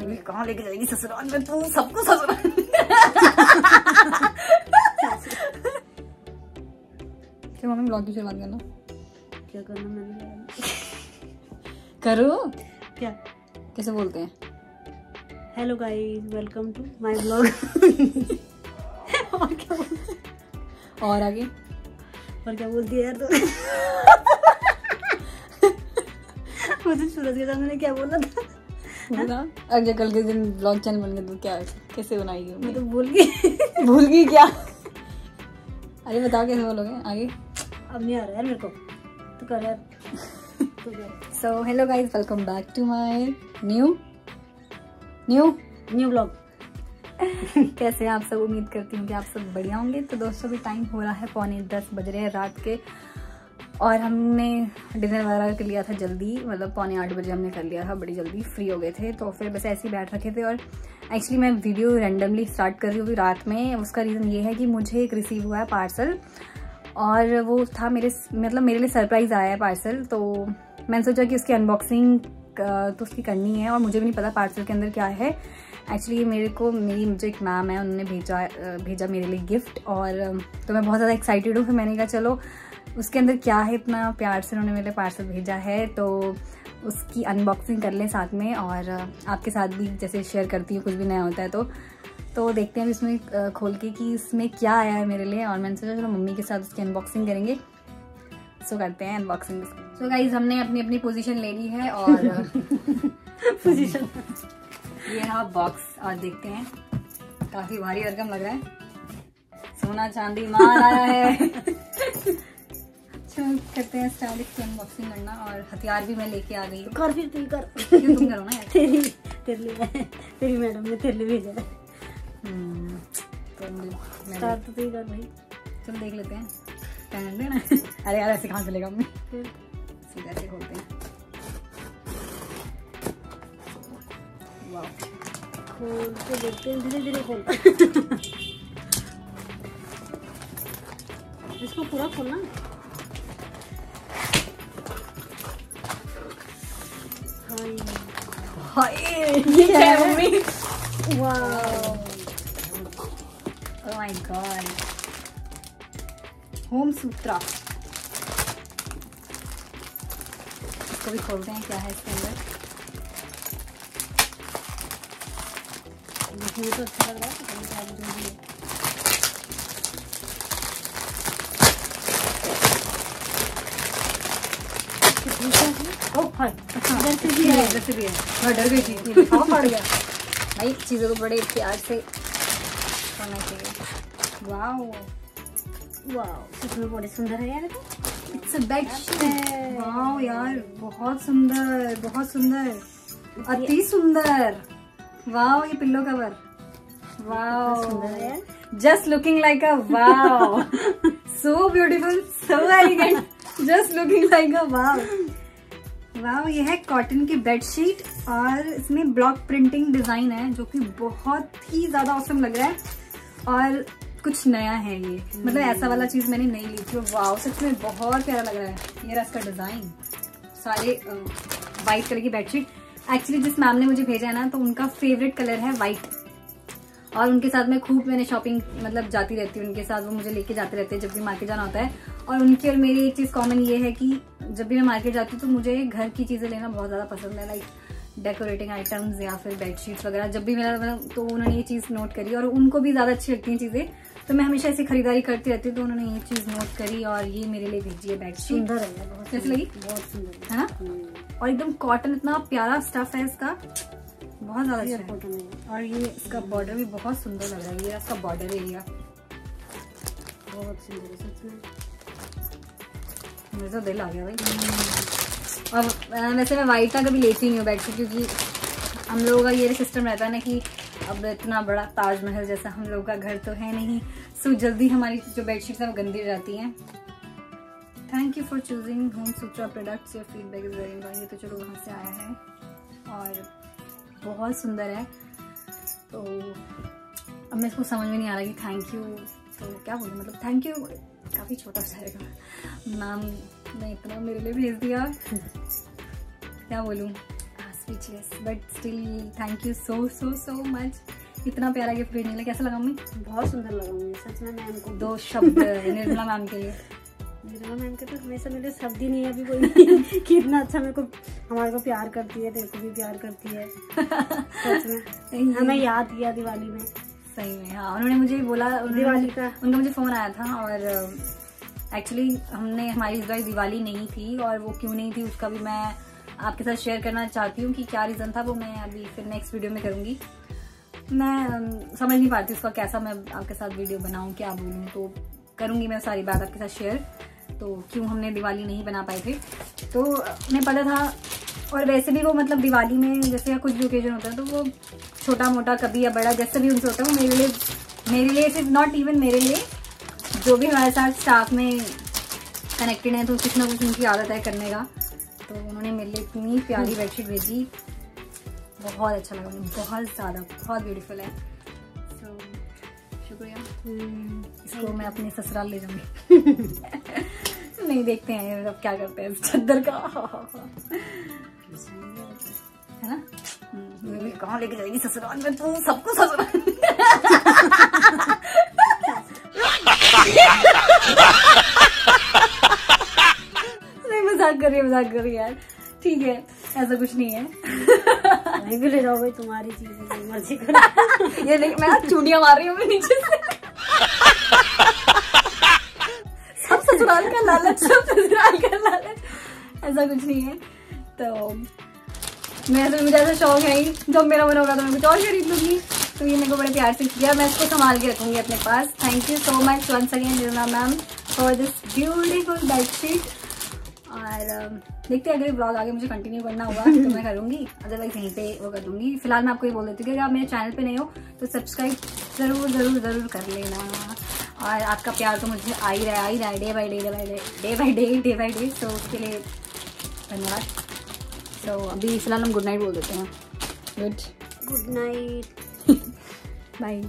कहाँ लेके जाएगी ससुराल? में तू सबको ससुराल मम्मी ब्लॉग की शुरुआत करना। क्या करना मैंने? करो। क्या? कैसे बोलते हैं? Hello guys welcome to my blog और क्या बोलते और आगे? और क्या बोलती है यार तू? मुझे सूरज के सामने क्या बोला था? अगर कल के दिन ब्लॉग चैनल बन गया तो क्या कैसे बनाएगी मैं तो भूल गई। भूल गई क्या? अरे बताओ कैसे बोलोगे आगे। अब नहीं आ रहा यार मेरे को। तू कर यार। So hello guys welcome back to my new new new blog कैसे आप सब? उम्मीद करती हूँ कि आप सब बढ़िया होंगे। तो दोस्तों भी टाइम हो रहा है पौने दस बज रहे हैं रात के। और हमने डिनर वगैरह कर लिया था जल्दी मतलब पौने आठ बजे हमने कर लिया था, बड़ी जल्दी फ्री हो गए थे तो फिर बस ऐसे ही बैठ रखे थे और एक्चुअली मैं वीडियो रैंडमली स्टार्ट कर रही हूँ रात में। उसका रीज़न ये है कि मुझे एक रिसीव हुआ है पार्सल और वो था मेरे मतलब मेरे लिए सरप्राइज़ आया है पार्सल तो मैंने सोचा कि उसकी अनबॉक्सिंग तो उसकी करनी है और मुझे भी नहीं पता पार्सल के अंदर क्या है। एक्चुअली मेरे को, मेरी, मुझे एक मैम है, उन्होंने भेजा भेजा मेरे लिए गिफ्ट और तो मैं बहुत ज़्यादा एक्साइटेड हूँ, फिर मैंने कहा, चलो उसके अंदर क्या है इतना प्यार से उन्होंने मेरे पार्सल भेजा है तो उसकी अनबॉक्सिंग कर लें साथ में और आपके साथ भी जैसे शेयर करती हूँ कुछ भी नया होता है तो। तो देखते हैं इसमें खोल के कि इसमें क्या आया है मेरे लिए और मैंने सोचा चलो मम्मी के साथ उसकी अनबॉक्सिंग करेंगे। सो करते हैं अनबॉक्सिंग सो गाइज़ हमने अपनी अपनी पोजीशन ले ली है और पोजीशन ये रहा बॉक्स और देखते हैं। काफ़ी भारी भरकम लग रहा है। सोना चांदी माल आया है। चलो करते हैं स्टार्ट इसकी अनबॉक्सिंग करना और हथियार भी मैं लेके आ गई। कर फिर तू कर। तुम करो ना तेरी तेरे लिए तेरी मैडम ने तेरे लिए भेजा है। हम्म, तो स्टार्ट तो तू ही कर भाई चलो देख लेते हैं। पहन लेना अरे यार ऐसे कहाँ चलेगा मम्मी? फिर? सीधा से खोलते हैं। वाह। खोल के देखते हैं धीरे धीरे खोल। इसको पूरा खोलना हाय हाय ये क्या है मम्मी वाह Oh my god. Home Sutra इसको भी खोलते हैं क्या है इसके अंदर देखने में तो अच्छा लग रहा है पता नहीं क्या जो भी है कितनी हाय। अच्छा भी है भी है मैं डर गई थी लिफाफा पड़ गया। भाई चीज़ों को बड़े प्यार से करना चाहिए। वाओ। वाह सच में बड़े सुंदर है यार इट्स अ यार बहुत सुंदर बहुत सुंदर। अति सुंदर। वाओ ये पिल्लो कवर। वाओ। सुंदर है यार। Just looking like a wow so beautiful so elegant just looking like a wow वाह ये है कॉटन की बेडशीट और इसमें ब्लॉक प्रिंटिंग डिज़ाइन है, जो कि बहुत ही ज़्यादा औसम लग रहा है। और कुछ नया है ये। मतलब ऐसा वाला चीज़ मैंने नहीं ली थी वाह सच में बहुत प्यारा लग रहा है ये रहा इसका डिज़ाइन सारे वाइट कलर की बेडशीट एक्चुअली जिस मैम ने मुझे भेजा है ना तो उनका फेवरेट कलर है वाइट और उनके साथ मैं खूब मैंने शॉपिंग मतलब जाती रहती हूँ उनके साथ, वो मुझे लेके जाते रहते हैं जब भी मार्केट जाना होता है। और उनकी और मेरी एक चीज़ कॉमन ये है कि जब भी मैं मार्केट जाती हूँ तो मुझे घर की चीज़ें लेना बहुत ज़्यादा पसंद है लाइक डेकोरेटिंग आइटम्स या फिर बेडशीट्स वगैरह। जब भी मेरा मतलब तो उन्होंने ये चीज़ नोट करी और उनको भी ज़्यादा अच्छी लगती हैं चीज़ें। तो मैं हमेशा ऐसी खरीदारी करती रहती हूँ तो उन्होंने ये चीज़ नोट करी और ये मेरे लिए भेजी है बेडशीट सुंदर है बहुत कैसी लगी? बहुत सुंदर। है? ना हम्म, और एकदम कॉटन इतना प्यारा स्टफ़ है इसका। बहुत ज़्यादा अच्छा कॉटन है। और ये इसका बॉर्डर भी बहुत सुंदर लग रहा है ये इसका बॉर्डर एरिया बहुत सुंदर है सच में। मुझे तो दिल आ गया भाई। और अ, वैसे मैं वाइट का कभी लेती नहीं हूँ बेडशीट क्योंकि हम लोगों का ये सिस्टम रहता है ना कि अब इतना बड़ा ताजमहल जैसा हम लोगों का घर तो है नहीं। सो जल्दी हमारी जो बेडशीट्स हैं वो गंदी जाती हैं। Thank you for choosing home Sutra products your feedback is very ये तो चलो वहाँ से आया है। और बहुत सुंदर है। तो अब मैं इसको समझ में नहीं आ रहा कि थैंक यू तो क्या बोलूँ? मतलब थैंक यू काफ़ी छोटा सा जाएगा मैम ने इतना मेरे लिए भेज दिया। क्या बोलूँ? Speechless but still thank you so so so much इतना प्यारा गिफ्ट भेजने लिए कैसा लगा मम्मी? बहुत सुंदर लगा मुझे सच में मैम को। दो शब्द निर्मला मैम के लिए। निर्मला मैम के तो हमेशा मेरे शब्द ही नहीं है अभी कोई कि इतना अच्छा मेरे को हमारे को प्यार करती है तेरे को भी प्यार करती है। सच में। हमें याद किया दिवाली में। सही में हाँ। उन्होंने मुझे बोला दिवाली का। उनका मुझे फ़ोन आया था और एक्चुअली हमने हमारी इस बार दिवाली नहीं थी और वो क्यों नहीं थी उसका भी मैं आपके साथ शेयर करना चाहती हूँ कि क्या रीज़न था वो मैं अभी फिर नेक्स्ट वीडियो में करूँगी। मैं समझ नहीं पाती उसका कैसा मैं आपके साथ वीडियो बनाऊँ क्या बोलूँ तो करूँगी मैं सारी बात आपके साथ शेयर तो क्यों हमने दिवाली नहीं बना पाए थे? तो उन्हें पता था और वैसे भी वो मतलब दिवाली में जैसे कुछ भी ओकेजन होता है तो वो छोटा मोटा कभी या बड़ा जैसे भी उनसे होता है वो मेरे लिए मेरे लिए सिर्फ़ नॉट इवन मेरे लिए जो भी हमारे साथ स्टाफ में कनेक्टेड है तो कुछ ना कुछ उनकी आदत है करने का। तो उन्होंने मेरे लिए इतनी प्यारी बेडशीट भेजी। बहुत अच्छा लगा मुझे बहुत ज़्यादा बहुत ब्यूटीफुल है। सो शुक्रिया। हम्म, इसको मैं अपने ससुराल ले जाऊँगी। नहीं देखते हैं अब क्या करते हैं चद्दर का। है ना? कहाँ लेके जाएगी? ससुराल में तू सबको ससुराल नहीं मज़ाक कर रही है मज़ाक कर रही है यार। ठीक है ऐसा कुछ नहीं है। कहीं भी ले जाओ भाई तुम्हारी चीज़ मर्ज़ी करो। ये देख मैं चूड़ियाँ मार रही हूँ मैं नीचे से। सब ससुराल का लालच सब ससुराल का लालच। ऐसा कुछ नहीं है। तो मैं तो मुझे ऐसा शौक है ही, जब मेरा मन होगा तो मैं कुछ और खरीद लूँगी। तो ये मेरे को बड़े प्यार से किया, मैं इसको संभाल के रखूँगी अपने पास। Thank you so much once again Nirmala ma'am for this beautiful bedsheet और देखते हैं अगर ब्लॉग आगे मुझे कंटिन्यू करना होगा तो मैं करूँगी। अदरवाइज़ यहीं पे वो कर दूँगी। फ़िलहाल मैं आपको ये बोल देती हूँ कि अगर आप मेरे चैनल पे नहीं हो तो सब्सक्राइब ज़रूर ज़रूर ज़रूर कर लेना। और आपका प्यार तो मुझे आ ही रहा है, आ ही रहा है day by day day by day day by day day by day तो उसके लिए धन्यवाद। तो अभी फ़िलहाल हम गुड नाइट बोल देते हैं। Good good night bye